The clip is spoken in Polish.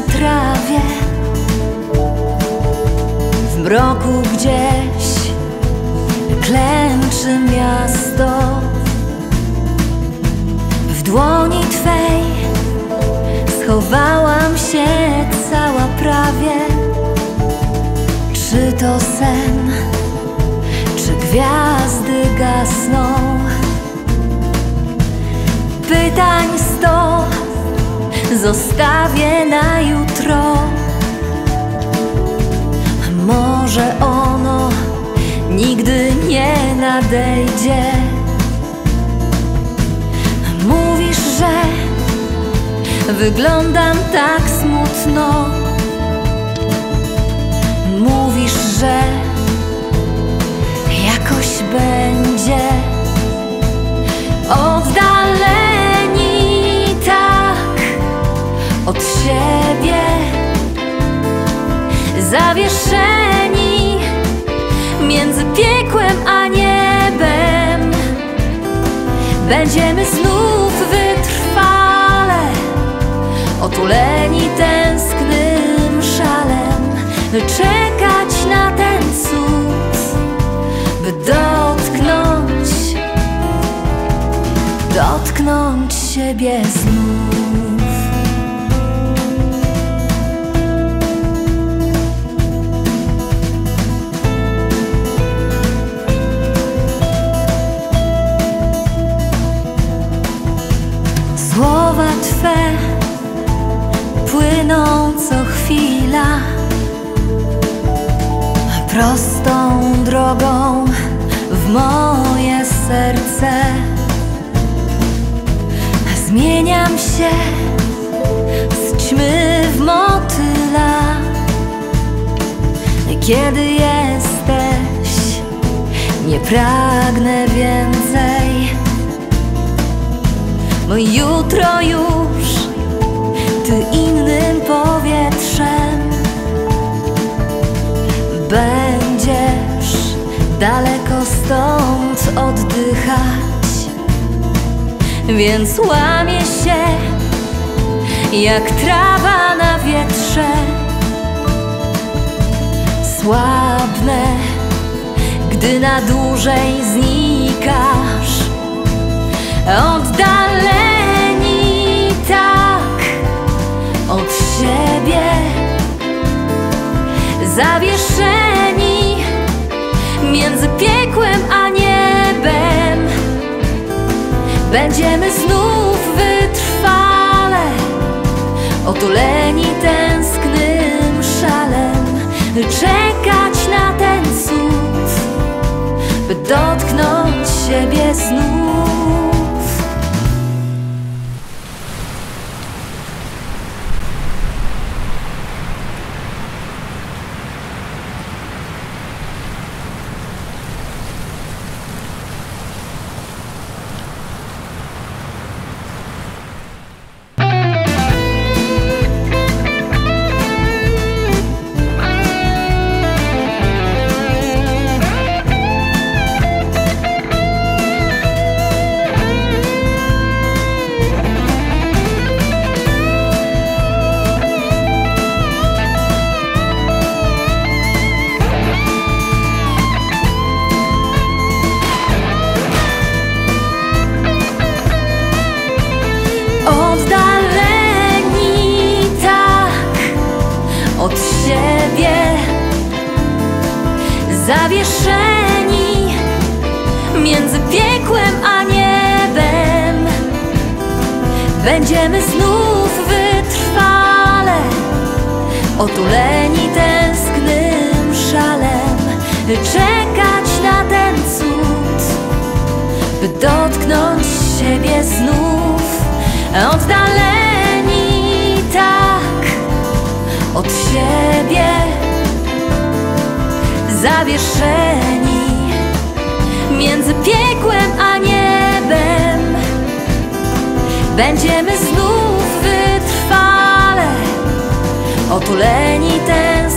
na trawie W mroku gdzieś klęczy miasto. W dłoni Twej schowałam się cała prawie. Czy to sen, czy gwiazdy gasną zostawię na jutro. Może ono nigdy nie nadejdzie. Mówisz, że wyglądam tak smutno. Mówisz, że zawieszeni między piekłem a niebem. Będziemy znów wytrwale otuleni tęsknym szalem, czekać na ten cud, by dotknąć, dotknąć siebie znów. Prostą drogą w moje serce. Zmieniam się z ćmy w motyla, kiedy jesteś, nie pragnę więcej. Bo jutro już daleko stąd oddychać, więc łamie się jak trawa na wietrze. Słabnę, gdy na dłużej znikasz. Oddaleni między piekłem a niebem. Będziemy znów wytrwale otuleni tęsknym szalem, czekać na ten cud, by dotknąć siebie znów. Będziemy znów wytrwale otuleni tęsknym szalem, czekać na ten cud by dotknąć siebie znów. Oddaleni tak od siebie, zawieszeni między piekłem a niebem. Będziemy znów wytrwale otuleni ten